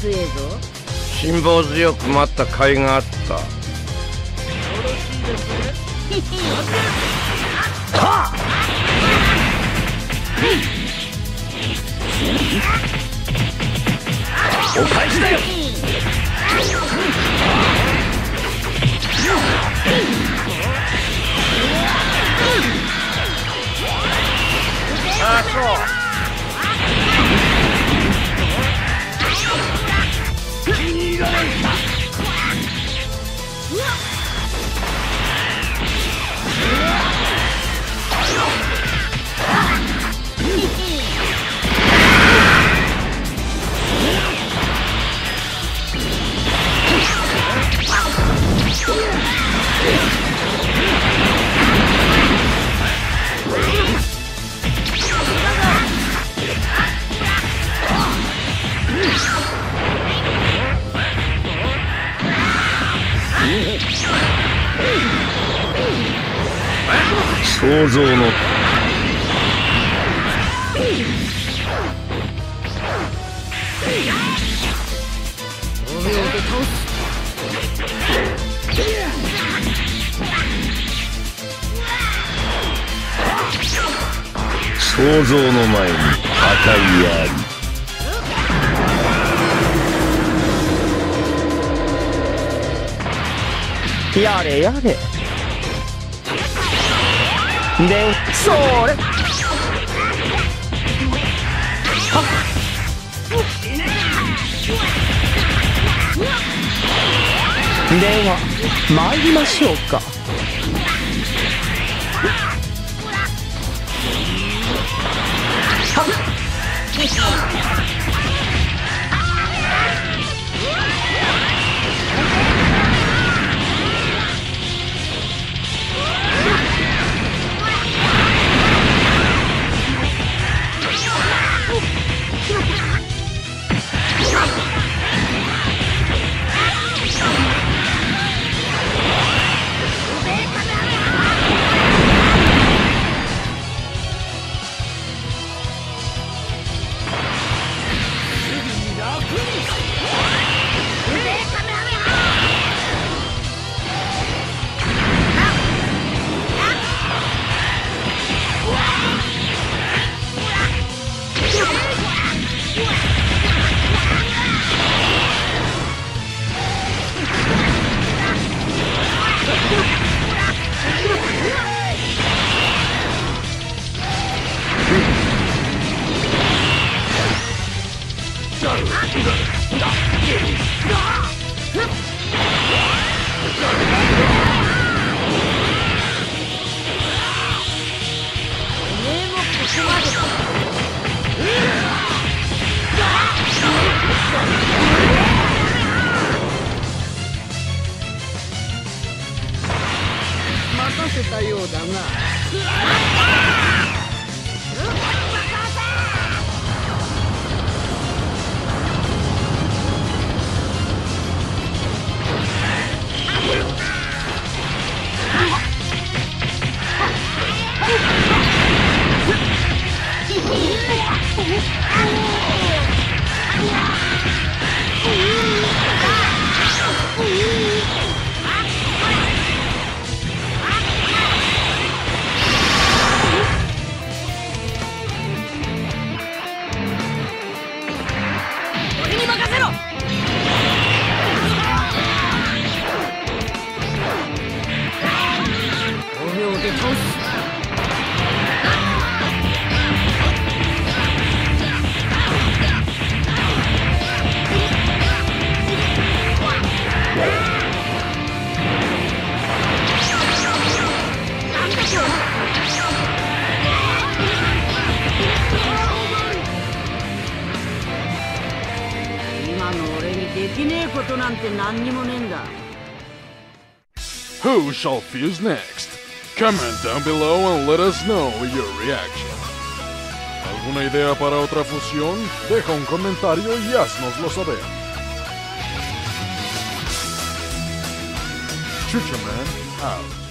強えぞ辛抱強く待った甲斐があった。よろしいですねはお返しだよ想像の。5秒で倒す想像の前に破壊あり。やれやれ。でそれ。はでは参りましょうか。はっ。せたようだな俺 ことなんて何にもねえんだ Who shall fuse next? Comment down below and let us know your reaction. ¿Alguna idea para otra fusión? Deja un comentario y haznoslo saber. Chuchaman out.